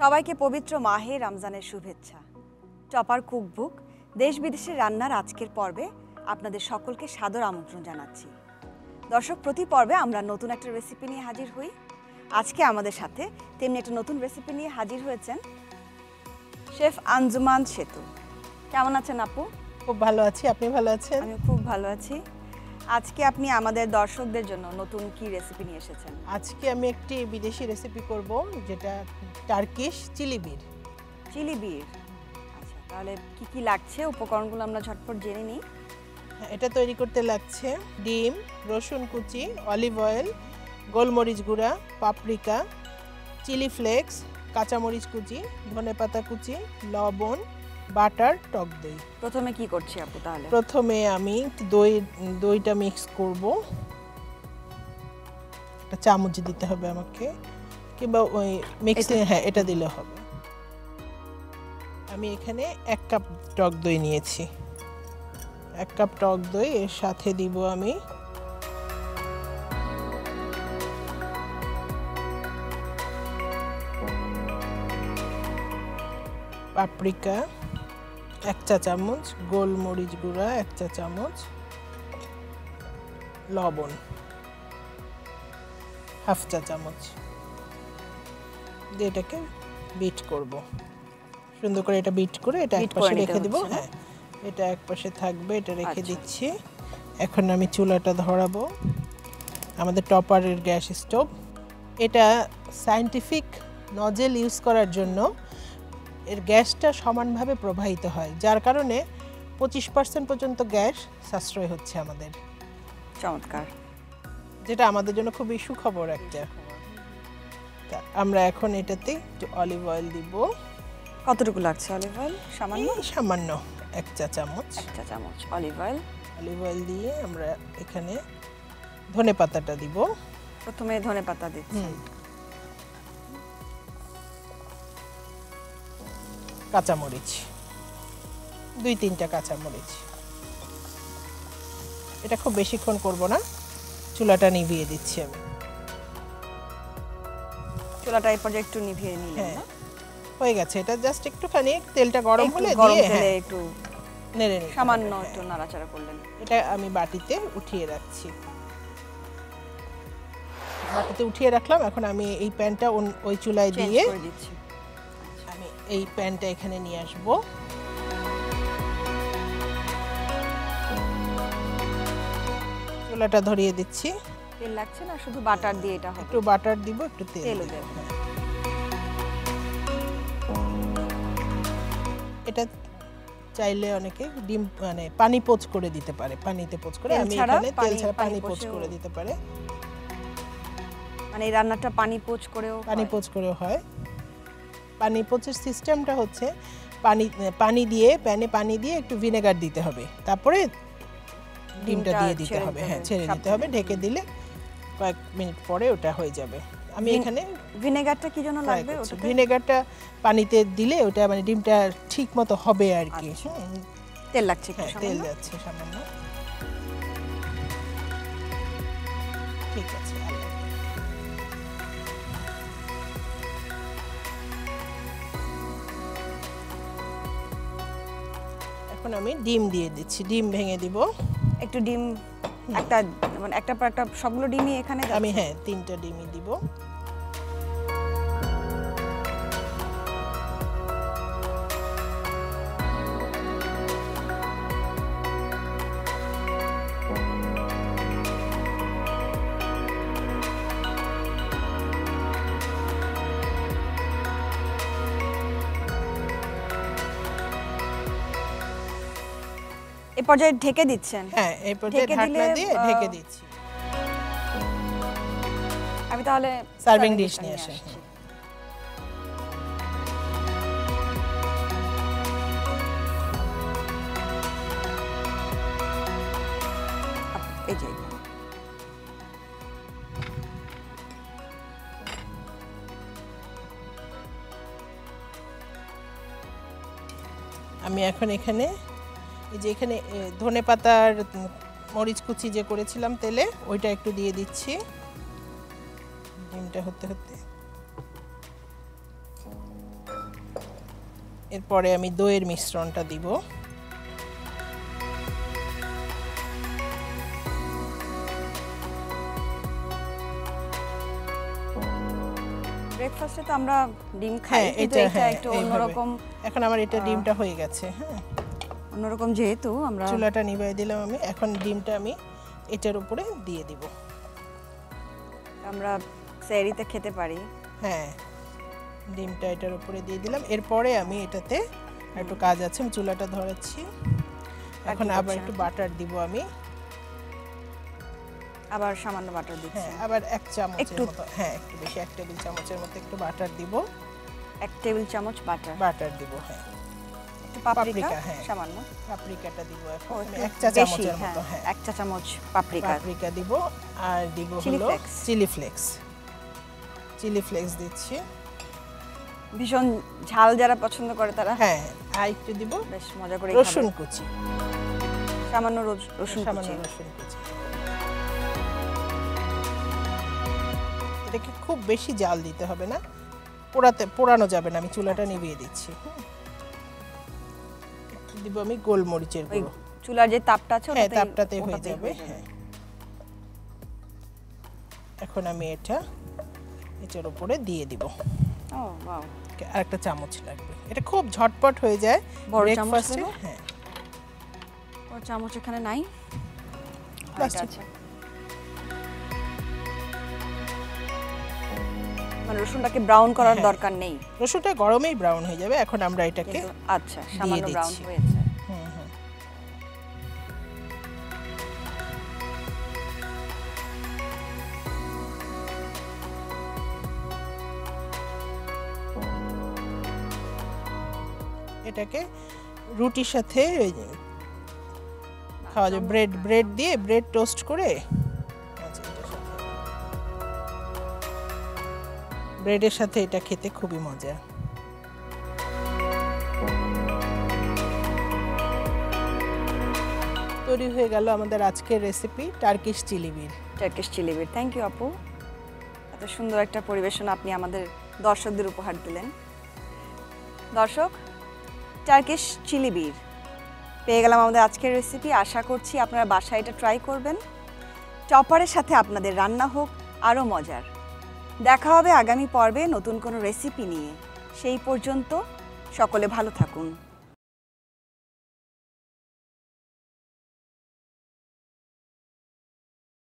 সবাইকে পবিত্র মাহে রমজানের শুভেচ্ছা। টপার কুকবুক দেশ বিদেশের রান্নার আজকের পর্বে আপনাদের সকলকে সাদর আমন্ত্রণ জানাচ্ছি। দর্শক প্রতি পর্বে আমরা নতুন একটা রেসিপি নিয়ে হাজির হই। আজকে আমাদের সাথে তেমনি একটা নতুন রেসিপি নিয়ে হাজির হয়েছেন শেফ আঞ্জুমান সেতু। কেমন আছেন আপু? খুব ভালো আছি আপনি ভালো আছেন? আমি খুব ভালো আছি। আজকে আপনি আমাদের দর্শকদের জন্য নতুন কি রেসিপি নিয়ে এসেছেন? আজকে আমি একটি বিদেশি রেসিপি করব যেটা টার্কিশ চিলি বির চিলি বির আচ্ছা তাহলে কি কি লাগছে? উপকরণগুলো আমরা ঝটপট জেনে নিই। এটা তৈরি করতে লাগছে ডিম রসুন কুচি অলিভ অয়েল গোলমরিচ গুঁড়া পাপরিকা চিলি ফ্লেক্স কাঁচামরিচ কুচি ধনেপাতা কুচি লবণ বাটার টক দই। প্রথমে কি করছি আপু তাহলে? প্রথমে আমি দই দইটা মিক্স করব। একটা চামচ দিতে হবে আমাকে কিংবা ওই মিক্সিং হ্যাঁ এটা দিলে হবে। আমি এখানে এক কাপ টক দই নিয়েছি। এক কাপ টক দই এর সাথে দিব আমি পাপরিকা এক চা চামচ গোলমরিচ গুঁড়া এক চা চামচ লবণ হাফ চা চামচ। দিয়ে এটাকে বিট করব। সুন্দর করে এটা বিট করে এটা এক পাশে রেখে দিব না? হ্যাঁ? এটা এক পাশে থাকবে এটা রেখে আচ্ছা। দিচ্ছি। এখন আমি চুলাটা ধরাবো। আমাদের টপারের গ্যাস স্টোভ। এটা সায়েন্টিফিক নজেল ইউজ করার জন্য এর গ্যাসটা সমানভাবে প্রবাহিত হয় যার কারণে পঁচিশ পার্সেন্ট পর্যন্ত গ্যাস সাশ্রয় হচ্ছে আমাদের। চমৎকার। যেটা আমাদের জন্য খুবই সুখবর একটা। তা আমরা এখন এটাতে একটু অলিভ অয়েল দিব। কতটুকু লাগছে অলিভ অয়েল সামান্য? সামান্য এক চা চামচ। এক চা চামচ অলিভ অয়েল অলিভ অয়েল দিয়ে আমরা এখানে ধনে পাতাটা দিব। প্রথমে ধনে পাতা দিচ্ছি কাঁচামরিচ। দুই তিনটা কাঁচামরিচ। এটা খুব বেশিক্ষণ করব না। চুলাটা নিভিয়ে দিচ্ছি আমি। চুলাটা এই পর্যায়ে একটু নিভিয়ে নিলেন হ্যাঁ। হয়ে গেছে। এটা জাস্ট একটুখানি তেলটা গরম হলে দিয়ে হ্যাঁ, একটু নেড়ে সামান্য হ্যাঁ। একটু নাড়াচাড়া করলেন। এটা আমি বাটিতে উঠিয়ে রাখছি। বাটিতে উঠিয়ে রাখলাম। এখন আমি এই প্যানটা ওই চুলায় দিয়ে এই প্যানটা এখানে নিয়ে আসব। চুলাটা ধরিয়ে দিচ্ছি। তেল লাগছে না? শুধু বাটার দিয়ে এটা হবে। একটু বাটার দিব একটু তেল দেব। এটা চাইলে অনেকে ডিম মানে পানি পোচ করে দিতে পারে। পানিতে পোচ করে। আমি এখানে তেল পানি- ছাড়া পানি পোচ করে দিতে পারে। মানে এই রান্নাটা পানি পোচ করেও পানি। পোচ করেও হয়। পানি পোচের সিস্টেমটা হচ্ছে পানি পানি দিয়ে প্যানে পানি দিয়ে একটু ভিনেগার দিতে হবে। তারপরে ডিমটা দিয়ে দিতে হবে। হ্যাঁ ছেড়ে দিতে হবে। ঢেকে দিলে কয়েক মিনিট পরে ওটা হয়ে যাবে। আমি এখানে ভিনেগারটা কি জন্য লাগবে ভিনেগারটা পানিতে দিলে ওটা মানে ডিমটা ঠিক মতো হবে আর কি। আচ্ছা। তেল লাগছে হ্যাঁ তেল যাচ্ছে সামান্য। ঠিক আছে। এখন আমি ডিম দিয়ে দিচ্ছি ডিম ভেঙে দিব। একটু ডিম একটা মানে একটা পর একটা সবগুলো ডিমই এখানে আমি হ্যাঁ তিনটা ডিমই দিব। এ পর্যায়ে ঢেকে দিচ্ছেন। হ্যাঁ এই পর্যায়ে ঢাকনা দিয়ে ঢেকে দিচ্ছি। আমি তাহলে সার্ভিং ডিশ নিয়ে আসি। এই যে। আমি এখন এখানে এই যে এখানে ধনে পাতার মরিচ কুচি যে করেছিলাম তেলে ওইটা একটু দিয়ে দিচ্ছি। ডিমটা হতে হতে। এরপরে আমি দইয়ের মিশ্রণটা দিব। ব্রেকফাস্টে তো আমরা ডিম খাই হ্যাঁ এটা হ্যাঁ একটু অন্যরকম এখন আমার এটা ডিমটা হয়ে গেছে হ্যাঁ। অন্যরকম যেহেতু আমরা চুলাটা নিভাই দিলাম আমি এখন ডিমটা আমি এটার উপরে দিয়ে দিব। আমরা স্যারিতে খেতে পারি। হ্যাঁ ডিমটা এটার উপরে দিয়ে দিলাম। এরপরে আমি এটাতে একটু কাজ আছে আমি চুলাটা ধরাচ্ছি। এখন আবার একটু বাটার দিব আমি। আবার সামান্য বাটার দিচ্ছি। হ্যাঁ আবার এক চামচের একটু- মতো হ্যাঁ একটু বেশি এক টেবিল চামচের মতো একটু বাটার দিব। এক টেবিল চামচ বাটার। বাটার দিব হ্যাঁ। পাপরিকা হ্যাঁ। সামান্য। পাপরিকাটা দিব এখন এক চা চামচের হ্যাঁ, মতো হ্যাঁ এক চা চামচ পাপরিকা পাপরিকা দিব আর দিব হলো চিলি ফ্লেক্স। চিলি ফ্লেক্স দিচ্ছি। ভীষণ ঝাল যারা পছন্দ করে তারা হ্যাঁ আর একটু দিব বেশ মজা করে রসুন কুচি। সামান্য রসুন সামান্য রসুন কুচি। এটাকে খুব বেশি জাল দিতে হবে না। পোড়াতে পোড়ানো যাবে না আমি চুলাটা নিভিয়ে দিচ্ছি। হুম। দিব আমি গোলমরিচের গুঁড়ো। চুলার যে তাপটা আছে হ্যাঁ তাপটাতে হয়ে যাবে হ্যাঁ এখন আমি এটা এটার উপরে দিয়ে দিব। আর একটা চামচ লাগবে। এটা খুব ঝটপট হয়ে যায় বড় ব্রেকফাস্টে হ্যাঁ। ও চামচ এখানে নাই? আর মানে রসুনটাকে ব্রাউন করার হ্যাঁ। দরকার নেই। রসুনটা গরমেই ব্রাউন হয়ে যাবে এখন আমরা এটাকে আচ্ছা সামান্য ব্রাউন। হয়েছে। হুম হুম। এটাকে রুটির সাথে খাওয়া যায় ব্রেড ব্রেড দিয়ে ব্রেড টোস্ট করে আচ্ছা, ব্রেডের সাথে এটা খেতে খুবই মজা। তৈরি হয়ে গেল আমাদের আজকের রেসিপি টার্কিশ চিলি বির টার্কিশ চিলি বির থ্যাংক ইউ আপু এত সুন্দর একটা পরিবেশন আপনি আমাদের দর্শকদের উপহার দিলেন। দর্শক টার্কিশ চিলি বির পেয়ে গেলাম আমাদের আজকের রেসিপি আশা করছি আপনারা বাসায় এটা ট্রাই করবেন। টপারের সাথে আপনাদের রান্না হোক আরও মজার। দেখা হবে আগামী পর্বে নতুন কোনো রেসিপি নিয়ে। সেই পর্যন্ত সকলে ভালো থাকুন।